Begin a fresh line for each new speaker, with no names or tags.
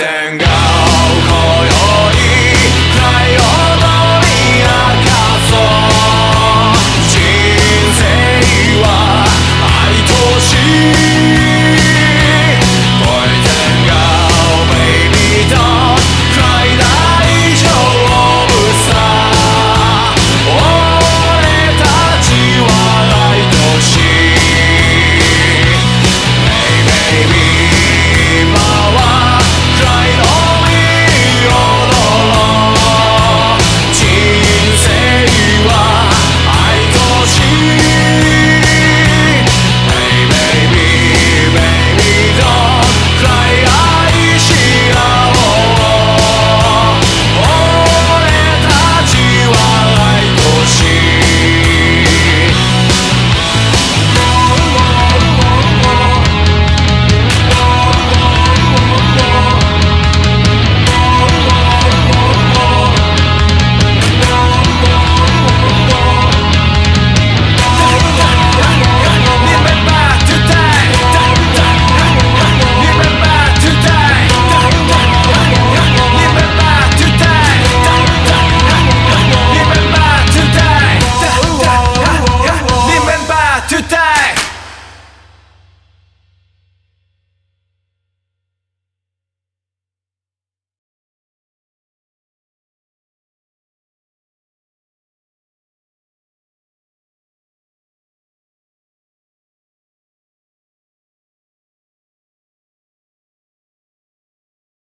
and